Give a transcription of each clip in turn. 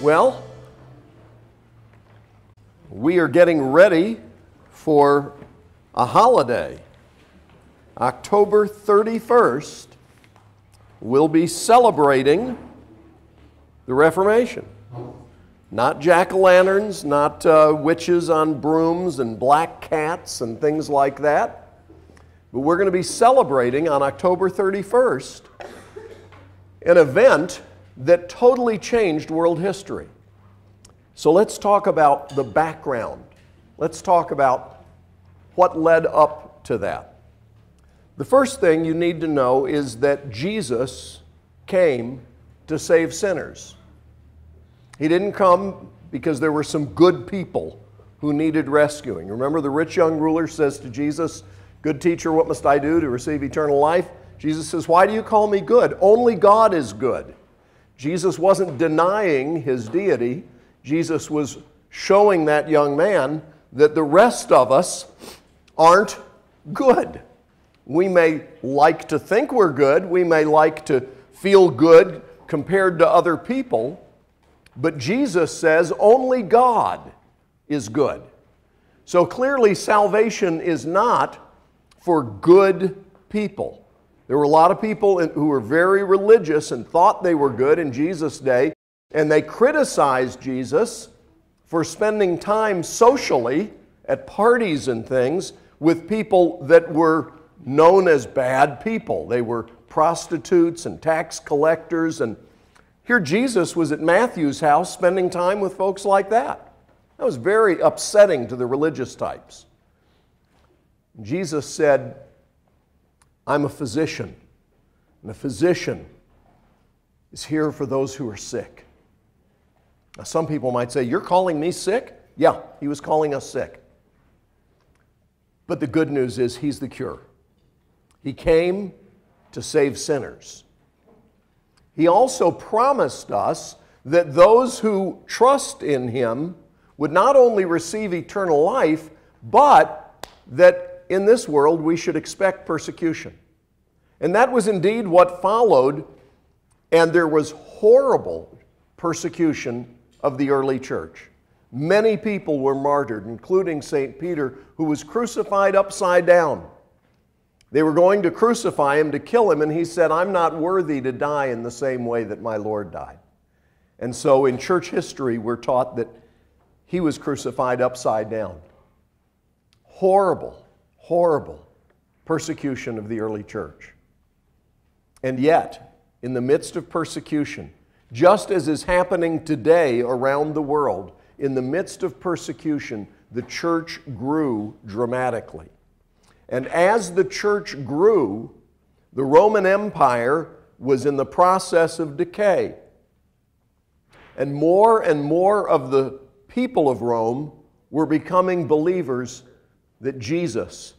Well, we are getting ready for a holiday. October 31st, we'll be celebrating the Reformation. Not jack o' lanterns, not uh, witches on brooms and black cats and things like that. But we're going to be celebrating on October 31st an event that totally changed world history. So let's talk about the background. Let's talk about what led up to that. The first thing you need to know is that Jesus came to save sinners. He didn't come because there were some good people who needed rescuing. Remember, the rich young ruler says to Jesus, Good teacher, what must I do to receive eternal life? Jesus says, Why do you call me good? Only God is good. Jesus wasn't denying his deity, Jesus was showing that young man that the rest of us aren't good. We may like to think we're good, we may like to feel good compared to other people, but Jesus says only God is good. So clearly, salvation is not for good people. There were a lot of people who were very religious and thought they were good in Jesus' day, and they criticized Jesus for spending time socially at parties and things with people that were known as bad people. They were prostitutes and tax collectors. And here Jesus was at Matthew's house spending time with folks like that. That was very upsetting to the religious types. Jesus said, I'm a physician, and a physician is here for those who are sick. Now, some people might say, You're calling me sick? Yeah, he was calling us sick. But the good news is, he's the cure. He came to save sinners. He also promised us that those who trust in him would not only receive eternal life, but that in this world we should expect persecution. And that was indeed what followed, and there was horrible persecution of the early church. Many people were martyred, including St. Peter, who was crucified upside down. They were going to crucify him to kill him, and he said, I'm not worthy to die in the same way that my Lord died. And so in church history, we're taught that he was crucified upside down. Horrible horrible persecution of the early church. And yet, in the midst of persecution, just as is happening today around the world, in the midst of persecution, the church grew dramatically. And as the church grew, the Roman Empire was in the process of decay. And more and more of the people of Rome were becoming believers that Jesus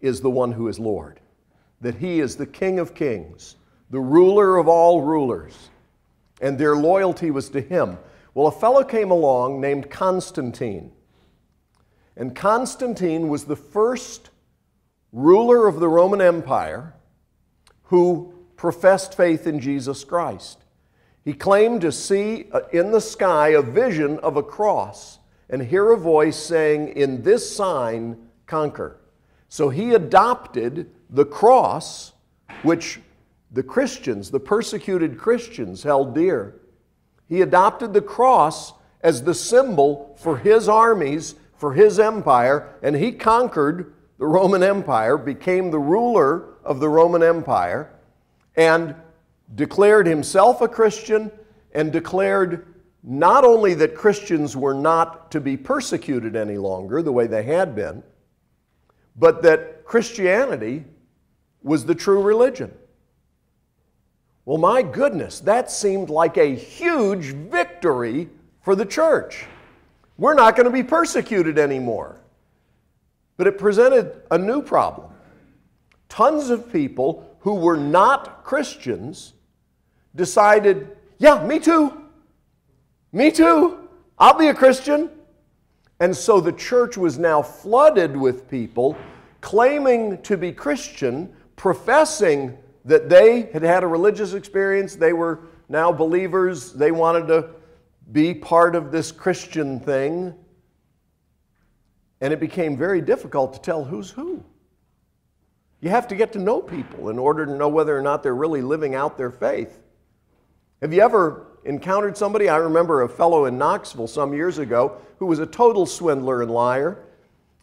is the one who is Lord, that he is the King of kings, the ruler of all rulers, and their loyalty was to him. Well, a fellow came along named Constantine, and Constantine was the first ruler of the Roman Empire who professed faith in Jesus Christ. He claimed to see uh, in the sky a vision of a cross and hear a voice saying, In this sign, conquer. So he adopted the cross, which the Christians, the persecuted Christians, held dear. He adopted the cross as the symbol for his armies, for his empire, and he conquered the Roman Empire, became the ruler of the Roman Empire, and declared himself a Christian and declared not only that Christians were not to be persecuted any longer the way they had been, but that Christianity was the true religion. Well, my goodness, that seemed like a huge victory for the church. We're not going to be persecuted anymore. But it presented a new problem. Tons of people who were not Christians decided, yeah, me too. Me too. I'll be a Christian. And so the church was now flooded with people claiming to be Christian, professing that they had had a religious experience, they were now believers, they wanted to be part of this Christian thing. And it became very difficult to tell who's who. You have to get to know people in order to know whether or not they're really living out their faith. Have you ever encountered somebody? I remember a fellow in Knoxville some years ago who was a total swindler and liar.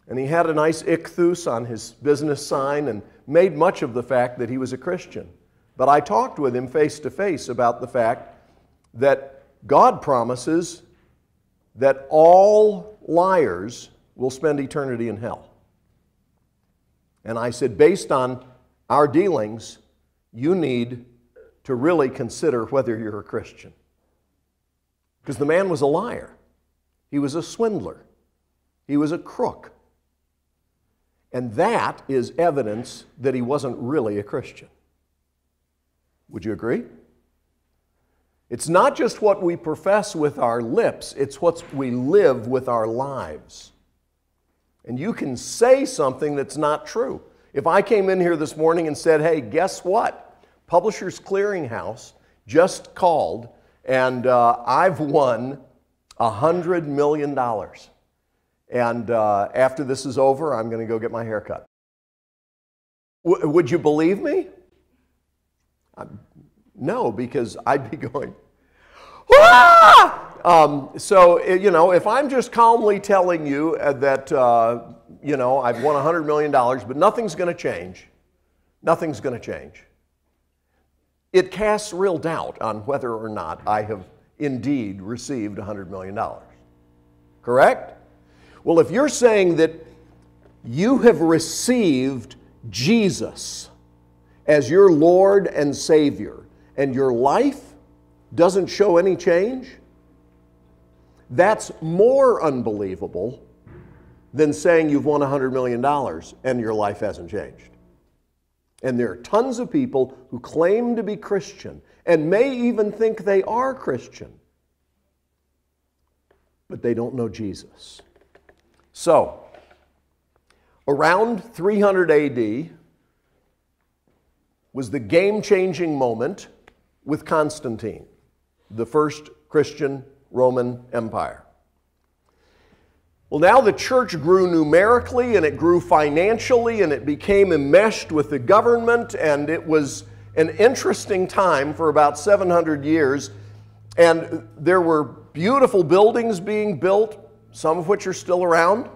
And he had a nice ichthus on his business sign and made much of the fact that he was a Christian. But I talked with him face to face about the fact that God promises that all liars will spend eternity in hell. And I said, based on our dealings, you need to really consider whether you're a Christian. Because the man was a liar, he was a swindler, he was a crook. And that is evidence that he wasn't really a Christian. Would you agree? It's not just what we profess with our lips, it's what we live with our lives. And you can say something that's not true. If I came in here this morning and said, hey, guess what? Publishers Clearinghouse just called and uh, I've won $100 million. And uh, after this is over, I'm going to go get my hair cut. W- would you believe me? I'm, no, because I'd be going, ah! Um, so, you know, if I'm just calmly telling you uh, that, uh, you know, I've won $100 million, but nothing's going to change, nothing's going to change. It casts real doubt on whether or not I have indeed received $100 million. Correct? Well, if you're saying that you have received Jesus as your Lord and Savior, and your life doesn't show any change, that's more unbelievable than saying you've won $100 million and your life hasn't changed. And there are tons of people who claim to be Christian and may even think they are Christian, but they don't know Jesus. So, around 300 AD was the game changing moment with Constantine, the first Christian Roman Empire. Well, now the church grew numerically and it grew financially and it became enmeshed with the government, and it was an interesting time for about 700 years. And there were beautiful buildings being built, some of which are still around,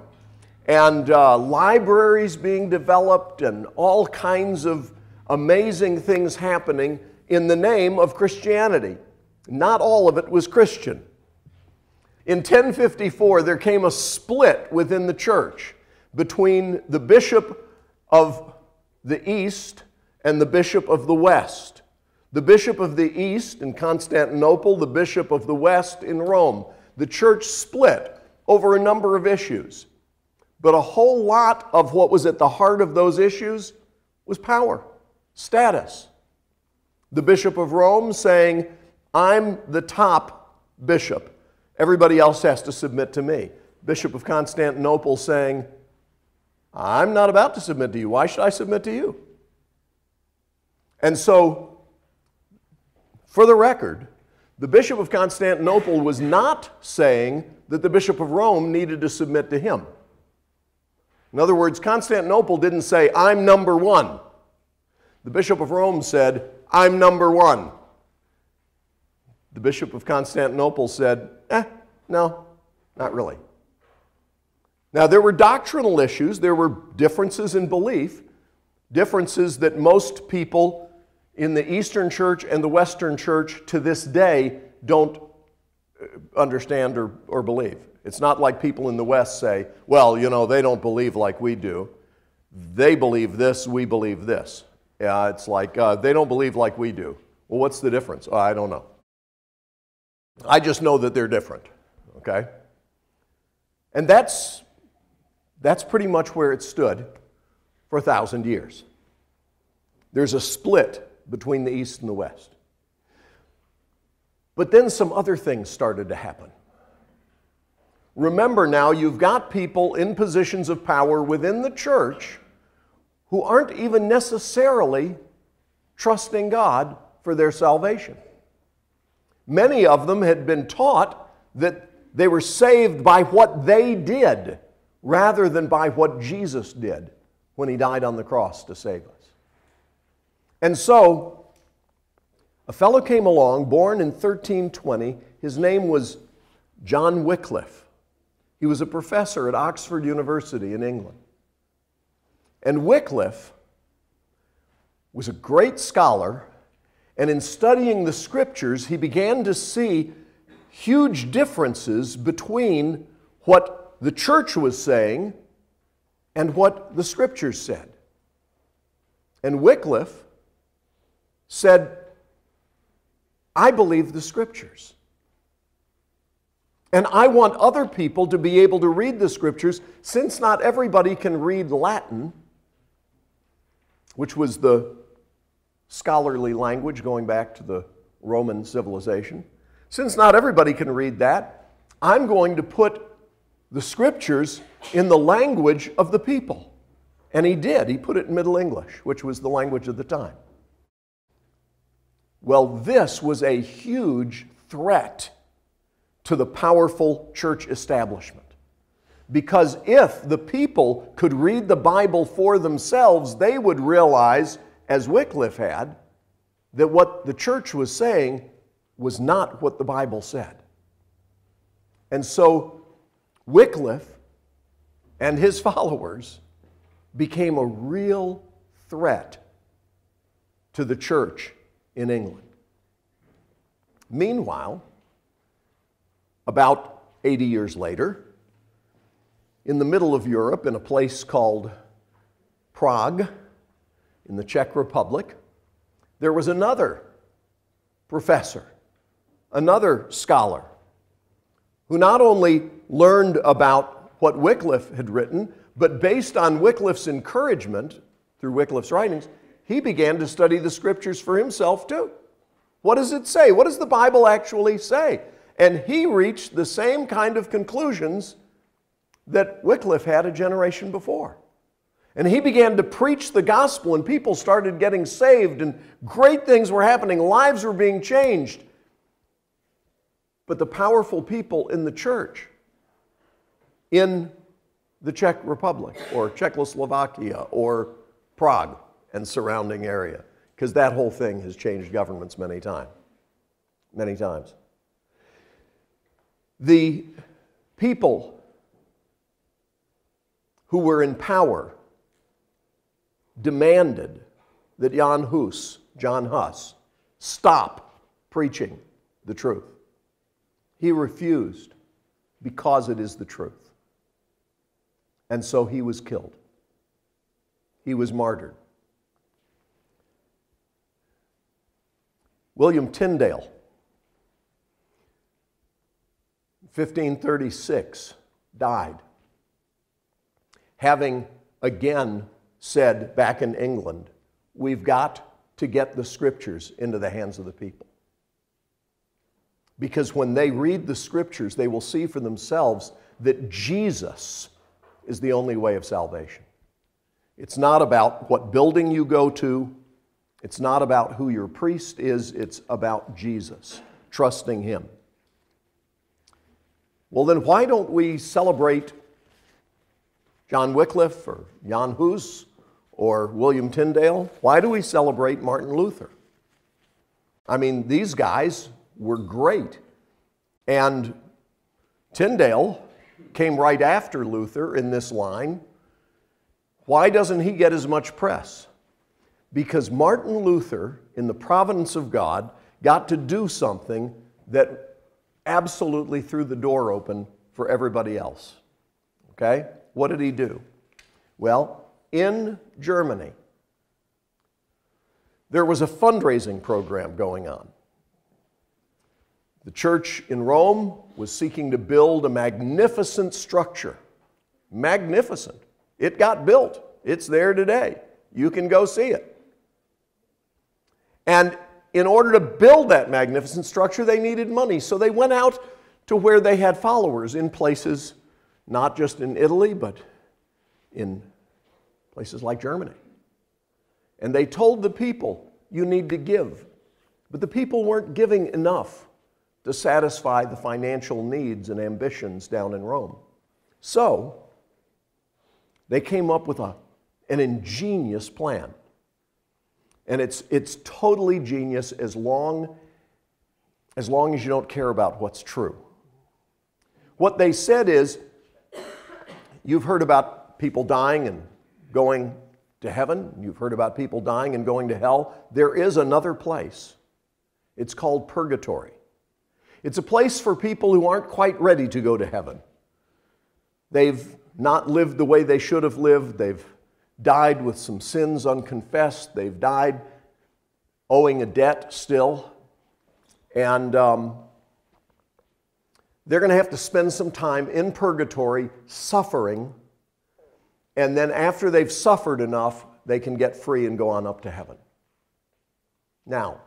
and uh, libraries being developed, and all kinds of amazing things happening in the name of Christianity. Not all of it was Christian. In 1054, there came a split within the church between the bishop of the East and the bishop of the West. The bishop of the East in Constantinople, the bishop of the West in Rome. The church split over a number of issues. But a whole lot of what was at the heart of those issues was power, status. The bishop of Rome saying, I'm the top bishop. Everybody else has to submit to me. Bishop of Constantinople saying, I'm not about to submit to you. Why should I submit to you? And so, for the record, the Bishop of Constantinople was not saying that the Bishop of Rome needed to submit to him. In other words, Constantinople didn't say, I'm number one. The Bishop of Rome said, I'm number one. The Bishop of Constantinople said, eh, no, not really. Now, there were doctrinal issues, there were differences in belief, differences that most people in the Eastern Church and the Western Church to this day don't uh, understand or, or believe. It's not like people in the West say, well, you know, they don't believe like we do. They believe this, we believe this. Yeah, it's like uh, they don't believe like we do. Well, what's the difference? Oh, I don't know. I just know that they're different, okay? And that's, that's pretty much where it stood for a thousand years. There's a split between the East and the West. But then some other things started to happen. Remember now, you've got people in positions of power within the church who aren't even necessarily trusting God for their salvation. Many of them had been taught that they were saved by what they did rather than by what Jesus did when he died on the cross to save us. And so, a fellow came along, born in 1320. His name was John Wycliffe. He was a professor at Oxford University in England. And Wycliffe was a great scholar, and in studying the scriptures, he began to see huge differences between what the church was saying and what the scriptures said. And Wycliffe said, I believe the scriptures. And I want other people to be able to read the scriptures since not everybody can read Latin, which was the scholarly language going back to the Roman civilization. Since not everybody can read that, I'm going to put the scriptures in the language of the people. And he did. He put it in Middle English, which was the language of the time. Well, this was a huge threat to the powerful church establishment. Because if the people could read the Bible for themselves, they would realize, as Wycliffe had, that what the church was saying was not what the Bible said. And so Wycliffe and his followers became a real threat to the church in England. Meanwhile, about 80 years later, in the middle of Europe, in a place called Prague, in the Czech Republic, there was another professor another scholar who not only learned about what Wycliffe had written, but based on Wycliffe's encouragement through Wycliffe's writings, he began to study the scriptures for himself too. What does it say? What does the Bible actually say? And he reached the same kind of conclusions that Wycliffe had a generation before. And he began to preach the gospel, and people started getting saved, and great things were happening. Lives were being changed but the powerful people in the church in the Czech Republic or Czechoslovakia or Prague and surrounding area, because that whole thing has changed governments many times. Many times. The people who were in power demanded that Jan Hus, John Huss, stop preaching the truth. He refused because it is the truth. And so he was killed. He was martyred. William Tyndale, 1536, died, having again said back in England, We've got to get the scriptures into the hands of the people. Because when they read the scriptures, they will see for themselves that Jesus is the only way of salvation. It's not about what building you go to, it's not about who your priest is, it's about Jesus, trusting Him. Well, then, why don't we celebrate John Wycliffe or Jan Hus or William Tyndale? Why do we celebrate Martin Luther? I mean, these guys were great. And Tyndale came right after Luther in this line. Why doesn't he get as much press? Because Martin Luther, in the providence of God, got to do something that absolutely threw the door open for everybody else. Okay? What did he do? Well, in Germany, there was a fundraising program going on. The church in Rome was seeking to build a magnificent structure. Magnificent. It got built, it's there today. You can go see it. And in order to build that magnificent structure, they needed money. So they went out to where they had followers in places not just in Italy, but in places like Germany. And they told the people, you need to give. But the people weren't giving enough to satisfy the financial needs and ambitions down in Rome. So, they came up with a, an ingenious plan. And it's, it's totally genius as long, as long as you don't care about what's true. What they said is you've heard about people dying and going to heaven, you've heard about people dying and going to hell. There is another place. It's called purgatory. It's a place for people who aren't quite ready to go to heaven. They've not lived the way they should have lived. They've died with some sins unconfessed. They've died owing a debt still. And um, they're going to have to spend some time in purgatory suffering. And then, after they've suffered enough, they can get free and go on up to heaven. Now,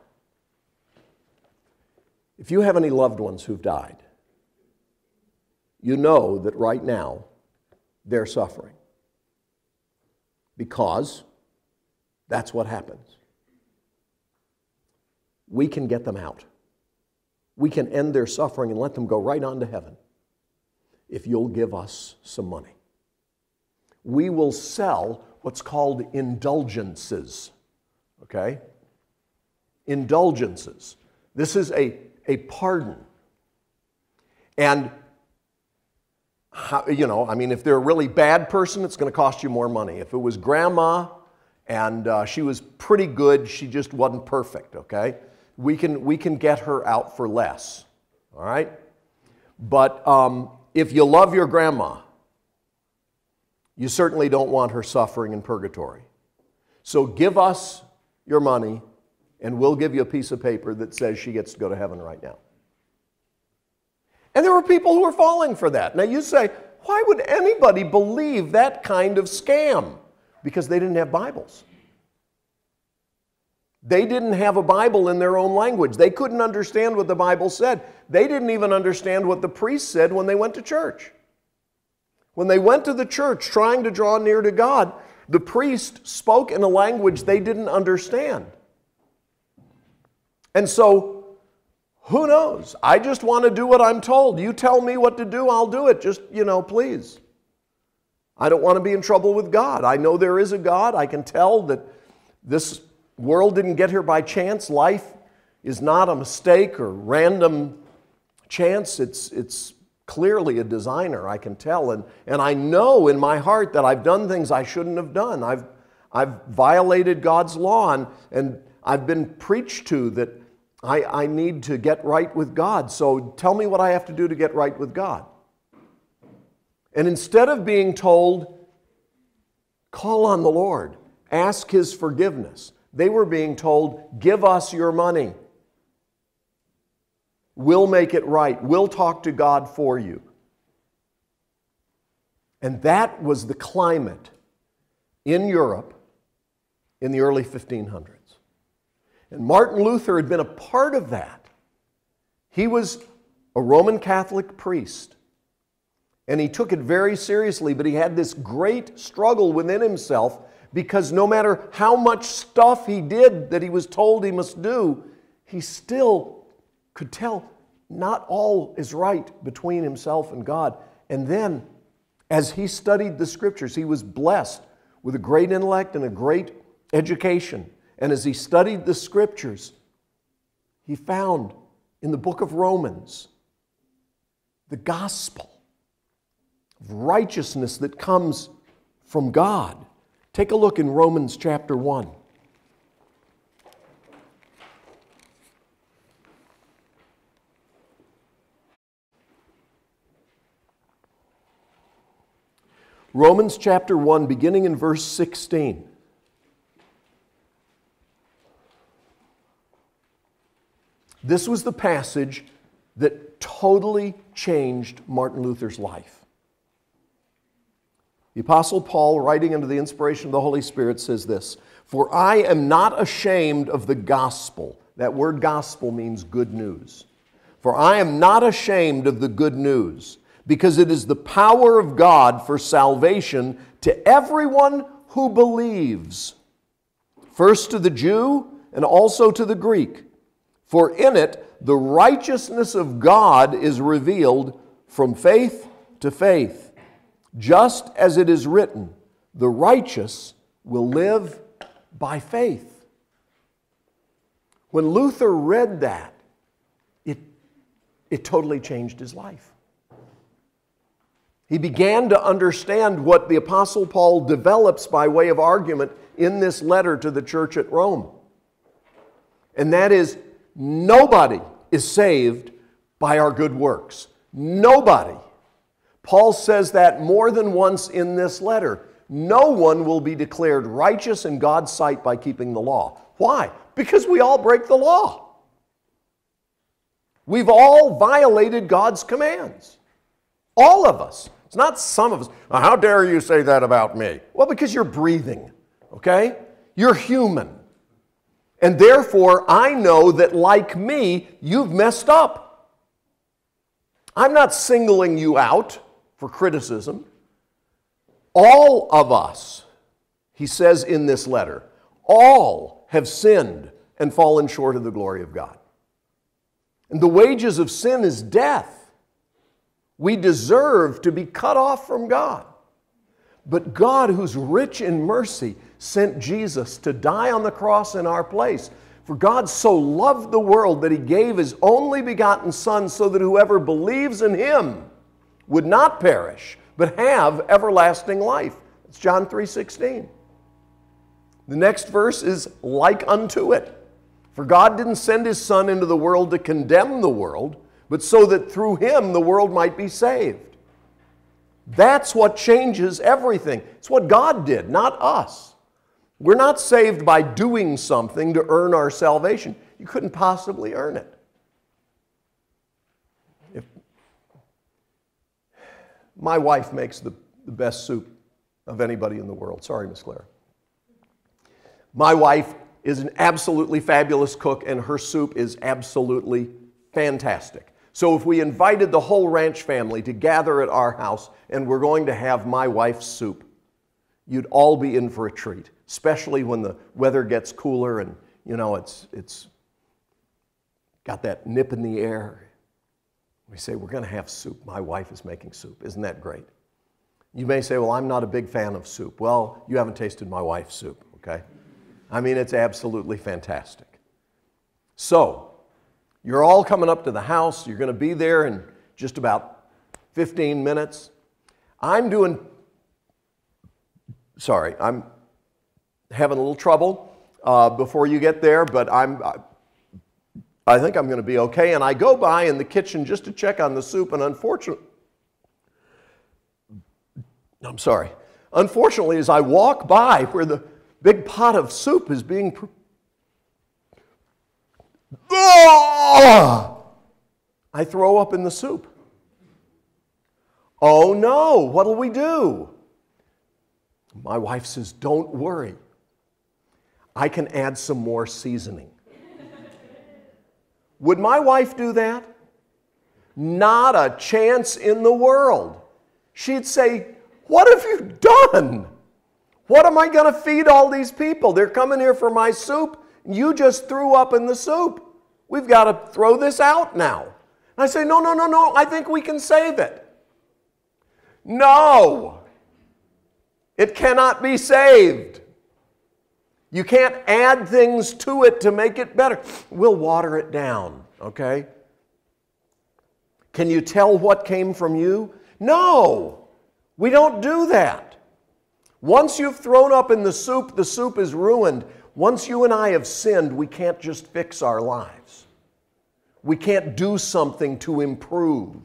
if you have any loved ones who've died, you know that right now they're suffering because that's what happens. We can get them out. We can end their suffering and let them go right on to heaven if you'll give us some money. We will sell what's called indulgences. Okay? Indulgences. This is a a pardon. And, how, you know, I mean, if they're a really bad person, it's going to cost you more money. If it was grandma and uh, she was pretty good, she just wasn't perfect, okay? We can, we can get her out for less, all right? But um, if you love your grandma, you certainly don't want her suffering in purgatory. So give us your money and we'll give you a piece of paper that says she gets to go to heaven right now. And there were people who were falling for that. Now you say, why would anybody believe that kind of scam? Because they didn't have Bibles. They didn't have a Bible in their own language. They couldn't understand what the Bible said. They didn't even understand what the priest said when they went to church. When they went to the church trying to draw near to God, the priest spoke in a language they didn't understand. And so, who knows? I just want to do what I'm told. You tell me what to do, I'll do it. Just, you know, please. I don't want to be in trouble with God. I know there is a God. I can tell that this world didn't get here by chance. Life is not a mistake or random chance. It's, it's clearly a designer, I can tell. And, and I know in my heart that I've done things I shouldn't have done. I've, I've violated God's law, and, and I've been preached to that I, I need to get right with God. So tell me what I have to do to get right with God. And instead of being told, call on the Lord, ask His forgiveness, they were being told, give us your money. We'll make it right. We'll talk to God for you. And that was the climate in Europe in the early 1500s. And Martin Luther had been a part of that. He was a Roman Catholic priest. And he took it very seriously, but he had this great struggle within himself because no matter how much stuff he did that he was told he must do, he still could tell not all is right between himself and God. And then, as he studied the scriptures, he was blessed with a great intellect and a great education. And as he studied the scriptures, he found in the book of Romans the gospel of righteousness that comes from God. Take a look in Romans chapter 1. Romans chapter 1, beginning in verse 16. This was the passage that totally changed Martin Luther's life. The Apostle Paul, writing under the inspiration of the Holy Spirit, says this For I am not ashamed of the gospel. That word gospel means good news. For I am not ashamed of the good news, because it is the power of God for salvation to everyone who believes, first to the Jew and also to the Greek. For in it the righteousness of God is revealed from faith to faith, just as it is written, the righteous will live by faith. When Luther read that, it, it totally changed his life. He began to understand what the Apostle Paul develops by way of argument in this letter to the church at Rome. And that is nobody is saved by our good works. Nobody. Paul says that more than once in this letter. No one will be declared righteous in God's sight by keeping the law. Why? Because we all break the law. We've all violated God's commands. All of us. It's not some of us. How dare you say that about me? Well, because you're breathing, okay? You're human. And therefore, I know that like me, you've messed up. I'm not singling you out for criticism. All of us, he says in this letter, all have sinned and fallen short of the glory of God. And the wages of sin is death. We deserve to be cut off from God. But God, who's rich in mercy, sent Jesus to die on the cross in our place. For God so loved the world that he gave his only begotten Son so that whoever believes in him would not perish, but have everlasting life. It's John 3:16. The next verse is like unto it. For God didn't send his son into the world to condemn the world, but so that through him the world might be saved. That's what changes everything. It's what God did, not us. We're not saved by doing something to earn our salvation. You couldn't possibly earn it. If my wife makes the, the best soup of anybody in the world. Sorry, Miss Claire. My wife is an absolutely fabulous cook, and her soup is absolutely fantastic. So, if we invited the whole ranch family to gather at our house and we're going to have my wife's soup, you'd all be in for a treat, especially when the weather gets cooler and you know it's, it's got that nip in the air. We say, We're going to have soup. My wife is making soup. Isn't that great? You may say, Well, I'm not a big fan of soup. Well, you haven't tasted my wife's soup, okay? I mean, it's absolutely fantastic. So, you're all coming up to the house. You're going to be there in just about 15 minutes. I'm doing, sorry, I'm having a little trouble uh, before you get there, but I'm, I think I'm going to be okay. And I go by in the kitchen just to check on the soup, and unfortunately, I'm sorry. Unfortunately, as I walk by where the big pot of soup is being. Oh! I throw up in the soup. Oh no, what'll we do? My wife says, Don't worry. I can add some more seasoning. Would my wife do that? Not a chance in the world. She'd say, What have you done? What am I going to feed all these people? They're coming here for my soup. You just threw up in the soup. We've got to throw this out now. And I say, No, no, no, no. I think we can save it. No, it cannot be saved. You can't add things to it to make it better. We'll water it down, okay? Can you tell what came from you? No, we don't do that. Once you've thrown up in the soup, the soup is ruined. Once you and I have sinned, we can't just fix our lives. We can't do something to improve.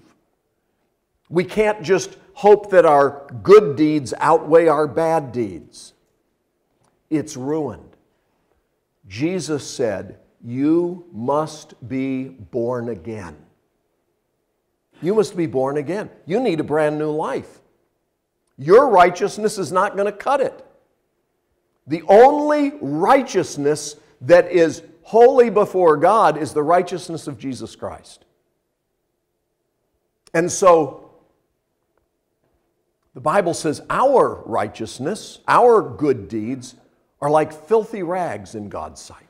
We can't just hope that our good deeds outweigh our bad deeds. It's ruined. Jesus said, You must be born again. You must be born again. You need a brand new life. Your righteousness is not going to cut it. The only righteousness that is holy before God is the righteousness of Jesus Christ. And so, the Bible says our righteousness, our good deeds, are like filthy rags in God's sight.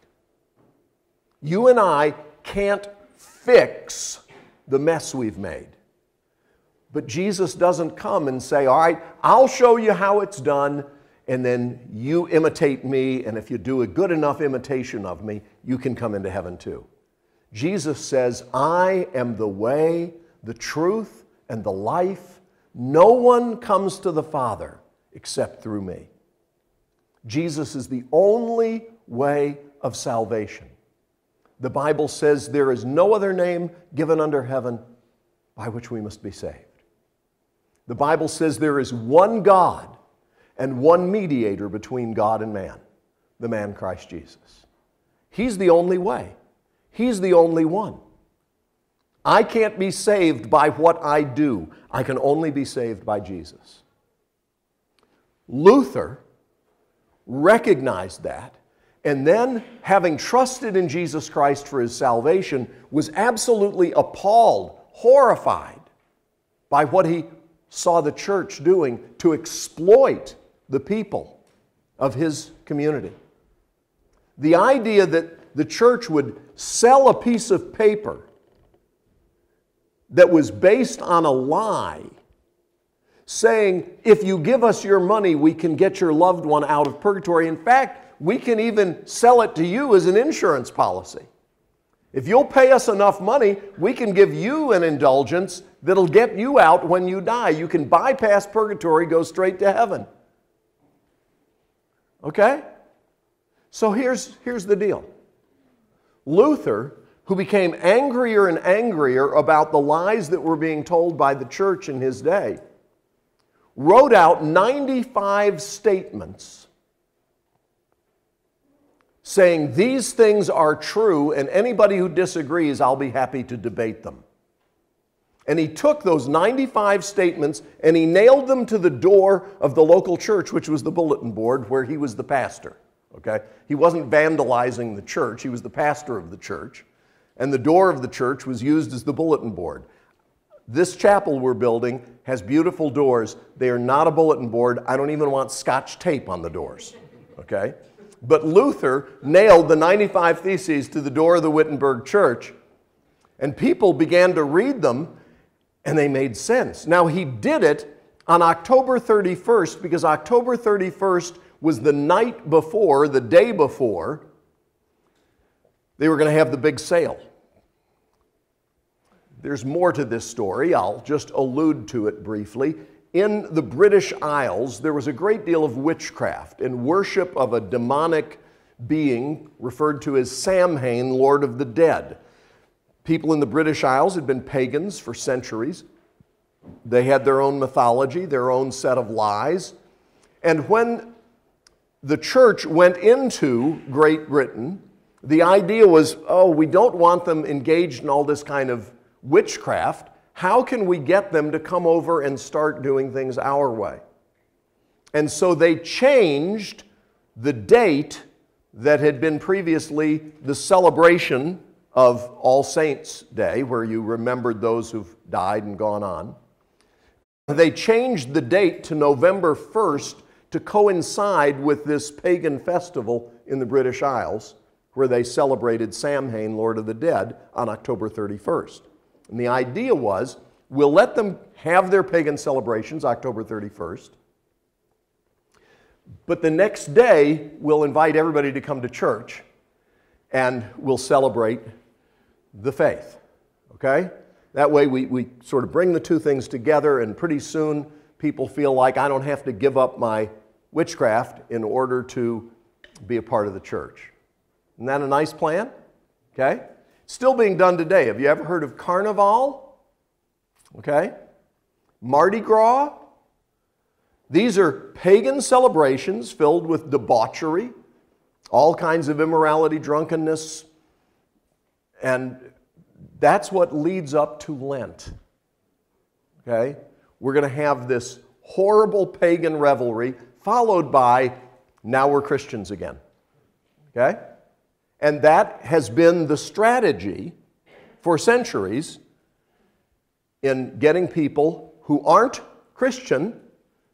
You and I can't fix the mess we've made. But Jesus doesn't come and say, All right, I'll show you how it's done, and then you imitate me, and if you do a good enough imitation of me, you can come into heaven too. Jesus says, I am the way, the truth, and the life. No one comes to the Father except through me. Jesus is the only way of salvation. The Bible says there is no other name given under heaven by which we must be saved. The Bible says there is one God and one mediator between God and man, the man Christ Jesus. He's the only way, He's the only one. I can't be saved by what I do, I can only be saved by Jesus. Luther recognized that and then, having trusted in Jesus Christ for his salvation, was absolutely appalled, horrified by what he saw the church doing to exploit the people of his community. The idea that the church would sell a piece of paper that was based on a lie, saying, if you give us your money, we can get your loved one out of purgatory. In fact, we can even sell it to you as an insurance policy. If you'll pay us enough money, we can give you an indulgence that'll get you out when you die. You can bypass purgatory, go straight to heaven. Okay? So here's, here's the deal Luther, who became angrier and angrier about the lies that were being told by the church in his day, wrote out 95 statements saying, These things are true, and anybody who disagrees, I'll be happy to debate them. And he took those 95 statements and he nailed them to the door of the local church, which was the bulletin board where he was the pastor. Okay? He wasn't vandalizing the church, he was the pastor of the church. And the door of the church was used as the bulletin board. This chapel we're building has beautiful doors. They are not a bulletin board. I don't even want scotch tape on the doors. Okay? But Luther nailed the 95 Theses to the door of the Wittenberg church, and people began to read them, and they made sense. Now, he did it on October 31st because October 31st was the night before, the day before, they were going to have the big sale. There's more to this story. I'll just allude to it briefly in the British Isles, there was a great deal of witchcraft and worship of a demonic being referred to as Samhain, Lord of the Dead. People in the British Isles had been pagans for centuries. They had their own mythology, their own set of lies. And when the church went into Great Britain, the idea was oh, we don't want them engaged in all this kind of witchcraft. How can we get them to come over and start doing things our way? And so they changed the date that had been previously the celebration of All Saints' Day, where you remembered those who've died and gone on. They changed the date to November 1st to coincide with this pagan festival in the British Isles, where they celebrated Samhain, Lord of the Dead, on October 31st. And the idea was we'll let them have their pagan celebrations October 31st, but the next day we'll invite everybody to come to church and we'll celebrate the faith. Okay? That way we, we sort of bring the two things together, and pretty soon people feel like I don't have to give up my witchcraft in order to be a part of the church. Isn't that a nice plan? Okay? Still being done today. Have you ever heard of Carnival? Okay. Mardi Gras? These are pagan celebrations filled with debauchery, all kinds of immorality, drunkenness, and that's what leads up to Lent. Okay? We're going to have this horrible pagan revelry followed by now we're Christians again. Okay? And that has been the strategy for centuries in getting people who aren't Christian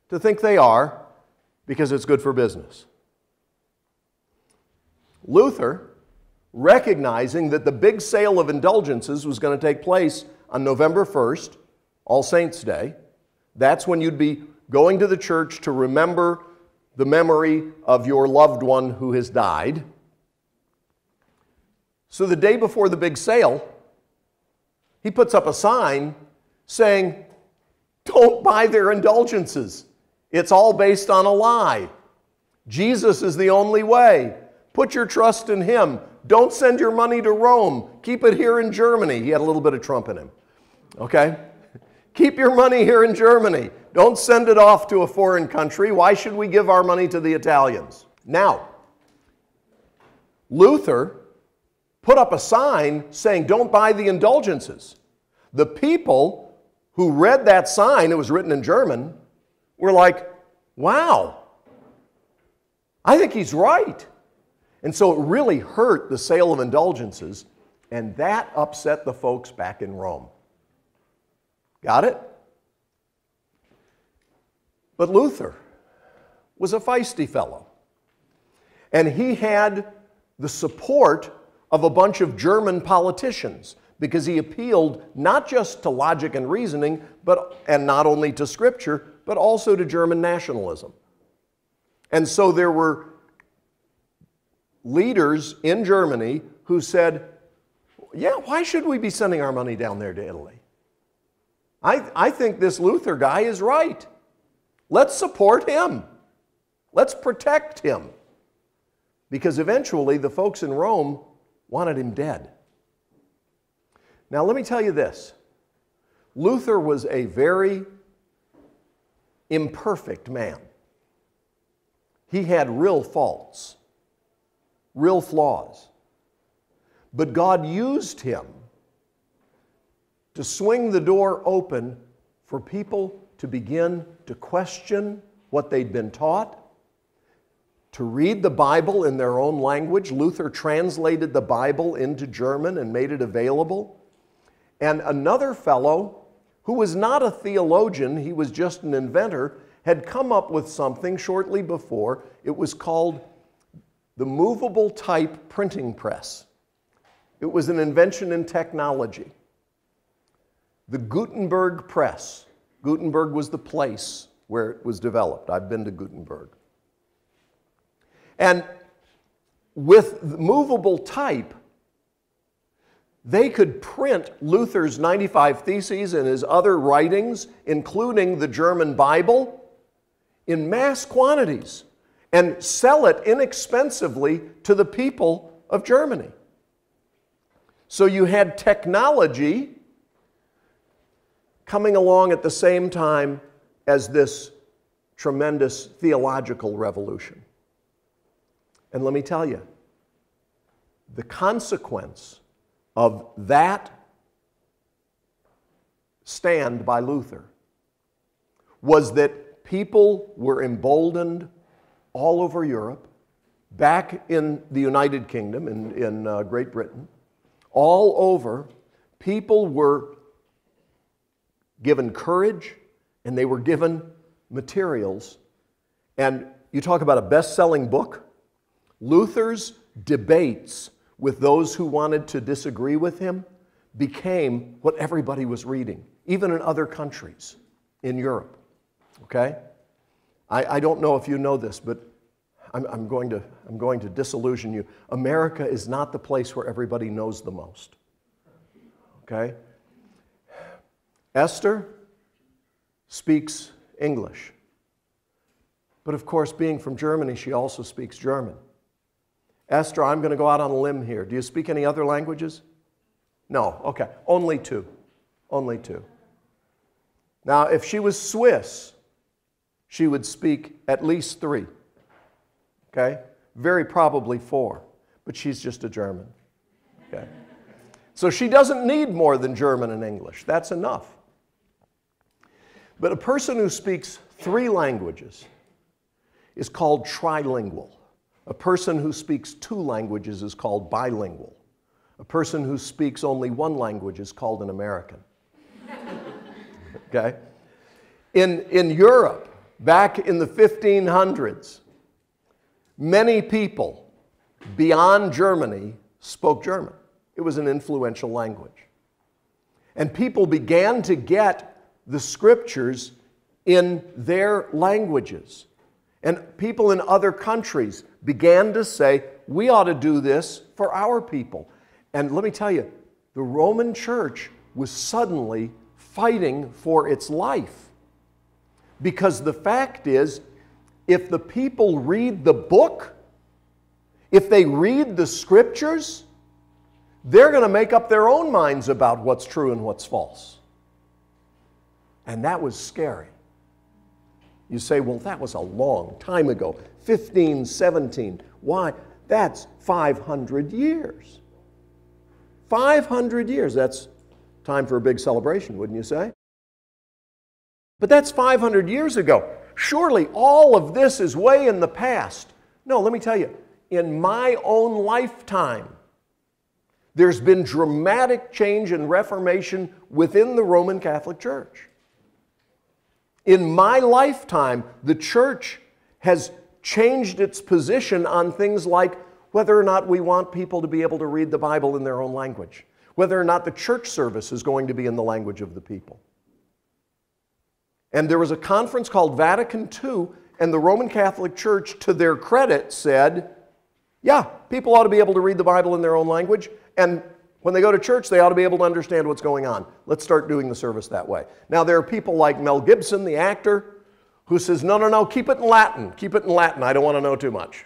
to think they are because it's good for business. Luther recognizing that the big sale of indulgences was going to take place on November 1st, All Saints' Day. That's when you'd be going to the church to remember the memory of your loved one who has died. So the day before the big sale, he puts up a sign saying, Don't buy their indulgences. It's all based on a lie. Jesus is the only way. Put your trust in him. Don't send your money to Rome. Keep it here in Germany. He had a little bit of Trump in him. Okay? Keep your money here in Germany. Don't send it off to a foreign country. Why should we give our money to the Italians? Now, Luther put up a sign saying, Don't buy the indulgences. The people who read that sign, it was written in German, were like, Wow, I think he's right. And so it really hurt the sale of indulgences, and that upset the folks back in Rome. Got it? But Luther was a feisty fellow. And he had the support of a bunch of German politicians because he appealed not just to logic and reasoning, but, and not only to scripture, but also to German nationalism. And so there were leaders in Germany who said, Yeah, why should we be sending our money down there to Italy? I, I think this Luther guy is right. Let's support him. Let's protect him. Because eventually the folks in Rome wanted him dead. Now, let me tell you this Luther was a very imperfect man. He had real faults, real flaws. But God used him to swing the door open for people to begin to question what they'd been taught, to read the Bible in their own language. Luther translated the Bible into German and made it available. And another fellow, who was not a theologian, he was just an inventor, had come up with something shortly before. It was called the movable type printing press. It was an invention in technology. The Gutenberg Press. Gutenberg was the place where it was developed. I've been to Gutenberg. And with movable type, they could print Luther's 95 Theses and his other writings, including the German Bible, in mass quantities and sell it inexpensively to the people of Germany. So you had technology coming along at the same time as this tremendous theological revolution. And let me tell you, the consequence of that stand by Luther was that people were emboldened all over Europe, back in the United Kingdom, in, in uh, Great Britain, all over, people were given courage and they were given materials. And you talk about a best selling book. Luther's debates with those who wanted to disagree with him became what everybody was reading, even in other countries in Europe. Okay? I, I don't know if you know this, but I'm, I'm, going to, I'm going to disillusion you. America is not the place where everybody knows the most. Okay? Esther speaks English. But of course, being from Germany, she also speaks German. Esther, I'm going to go out on a limb here. Do you speak any other languages? No, okay. Only two. Only two. Now, if she was Swiss, she would speak at least three. Okay? Very probably four. But she's just a German. Okay? So she doesn't need more than German and English. That's enough. But a person who speaks three languages is called trilingual. A person who speaks two languages is called bilingual. A person who speaks only one language is called an American. okay? In, in Europe, back in the 1500s, many people beyond Germany spoke German. It was an influential language. And people began to get the scriptures in their languages. And people in other countries began to say, we ought to do this for our people. And let me tell you, the Roman church was suddenly fighting for its life. Because the fact is, if the people read the book, if they read the scriptures, they're going to make up their own minds about what's true and what's false. And that was scary. You say, well, that was a long time ago 15, 17. Why? That's 500 years. 500 years. That's time for a big celebration, wouldn't you say? But that's 500 years ago. Surely all of this is way in the past. No, let me tell you, in my own lifetime, there's been dramatic change and reformation within the Roman Catholic Church. In my lifetime, the church has changed its position on things like whether or not we want people to be able to read the Bible in their own language, whether or not the church service is going to be in the language of the people. And there was a conference called Vatican II, and the Roman Catholic Church, to their credit, said, yeah, people ought to be able to read the Bible in their own language, and when they go to church, they ought to be able to understand what's going on. Let's start doing the service that way. Now, there are people like Mel Gibson, the actor, who says, no, no, no, keep it in Latin. Keep it in Latin. I don't want to know too much.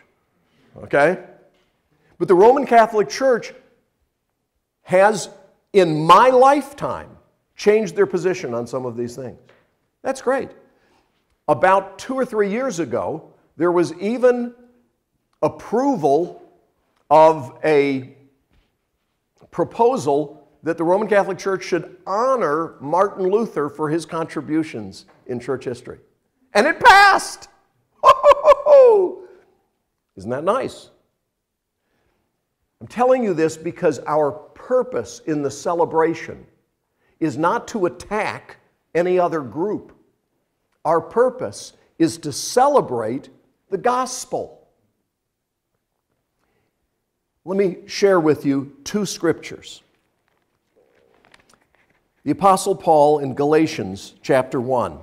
Okay? But the Roman Catholic Church has, in my lifetime, changed their position on some of these things. That's great. About two or three years ago, there was even approval of a proposal that the Roman Catholic Church should honor Martin Luther for his contributions in church history. And it passed! Isn't that nice? I'm telling you this because our purpose in the celebration is not to attack any other group. Our purpose is to celebrate the gospel. Let me share with you two scriptures. The Apostle Paul in Galatians chapter 1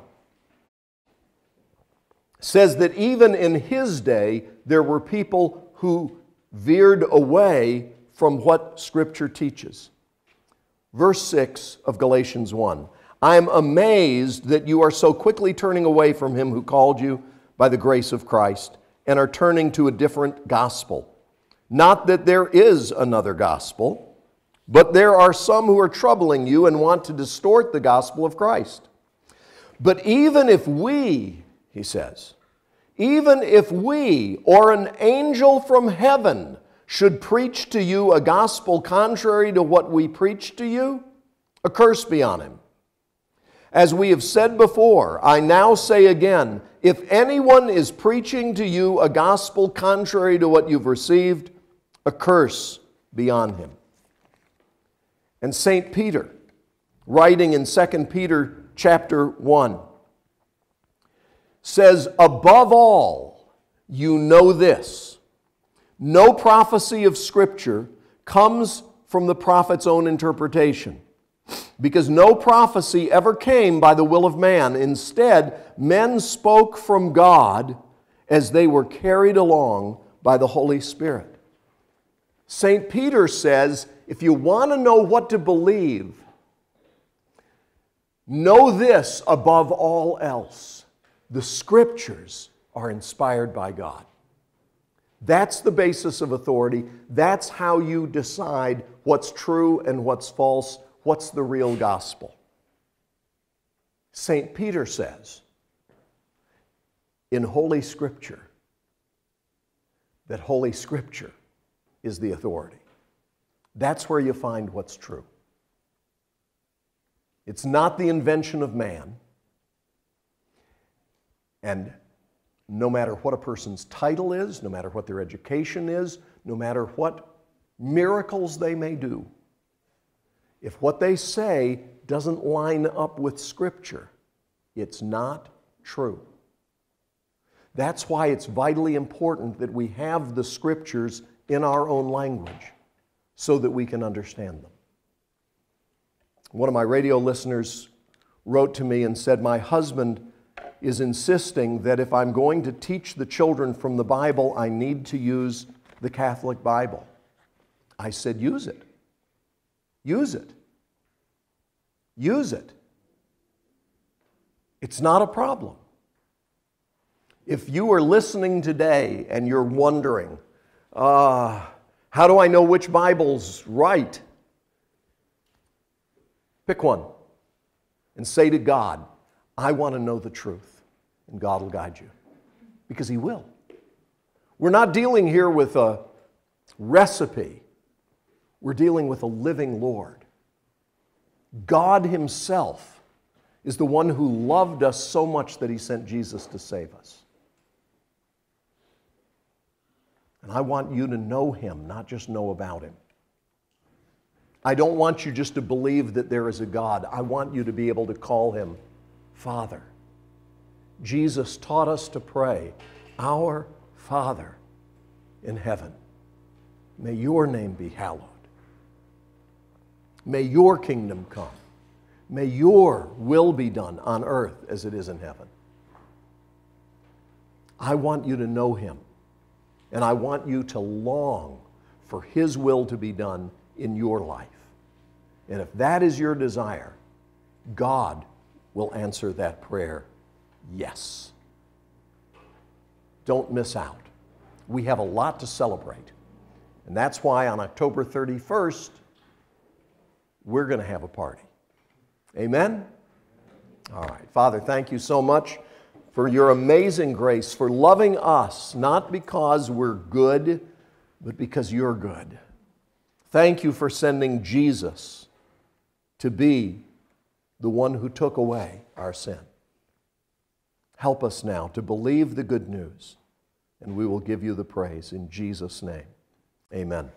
says that even in his day, there were people who veered away from what Scripture teaches. Verse 6 of Galatians 1 I am amazed that you are so quickly turning away from him who called you by the grace of Christ and are turning to a different gospel not that there is another gospel, but there are some who are troubling you and want to distort the gospel of Christ. But even if we, he says, even if we or an angel from heaven should preach to you a gospel contrary to what we preach to you, a curse be on him. As we have said before, I now say again if anyone is preaching to you a gospel contrary to what you've received, a curse be on him. And St. Peter, writing in 2 Peter chapter 1, says, Above all, you know this no prophecy of Scripture comes from the prophet's own interpretation. Because no prophecy ever came by the will of man. Instead, men spoke from God as they were carried along by the Holy Spirit. St. Peter says if you want to know what to believe, know this above all else the scriptures are inspired by God. That's the basis of authority. That's how you decide what's true and what's false, what's the real gospel. St. Peter says in Holy Scripture that Holy Scripture is the authority. That's where you find what's true. It's not the invention of man. And no matter what a person's title is, no matter what their education is, no matter what miracles they may do, if what they say doesn't line up with Scripture, it's not true. That's why it's vitally important that we have the Scriptures in our own language so that we can understand them. One of my radio listeners wrote to me and said, My husband is insisting that if I'm going to teach the children from the Bible, I need to use the Catholic Bible. I said, Use it. Use it. Use it. It's not a problem. If you are listening today and you're wondering, uh, how do I know which Bible's right? Pick one and say to God, I want to know the truth. And God will guide you because He will. We're not dealing here with a recipe, we're dealing with a living Lord. God Himself is the one who loved us so much that He sent Jesus to save us. And I want you to know Him, not just know about Him. I don't want you just to believe that there is a God. I want you to be able to call Him Father. Jesus taught us to pray, Our Father in heaven, may your name be hallowed. May your kingdom come. May your will be done on earth as it is in heaven. I want you to know him, and I want you to long for his will to be done in your life. And if that is your desire, God will answer that prayer yes. Don't miss out. We have a lot to celebrate. And that's why on October 31st, we're going to have a party. Amen? All right. Father, thank you so much for your amazing grace, for loving us, not because we're good, but because you're good. Thank you for sending Jesus to be the one who took away our sin. Help us now to believe the good news, and we will give you the praise in Jesus' name. Amen.